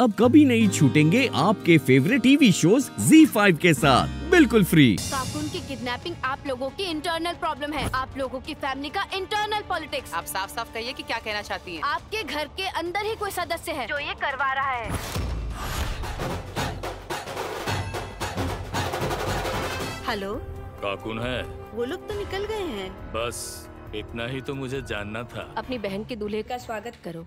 अब कभी नहीं छूटेंगे आपके फेवरेट टीवी शोज़ Z5 के साथ। बिल्कुल फ्री काकून की किडनैपिंग आप लोगों की इंटरनल प्रॉब्लम है। आप लोगों की फैमिली का इंटरनल पॉलिटिक्स आप साफ़ साफ़ कहिए कि क्या कहना चाहती हैं? आपके घर के अंदर ही कोई सदस्य है। जो ये करवा रहा है। हेलो? काकुन है। वो लोग तो निकल गए हैं। बस इतना ही तो मुझे जानना था। अपनी बहन के दूल्हे का स्वागत करो।